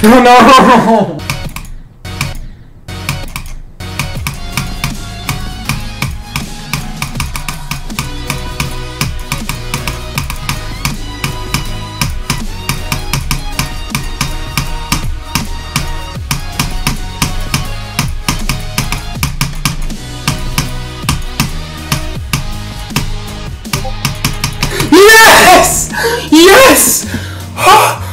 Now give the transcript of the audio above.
Oh no! Yes! Yes!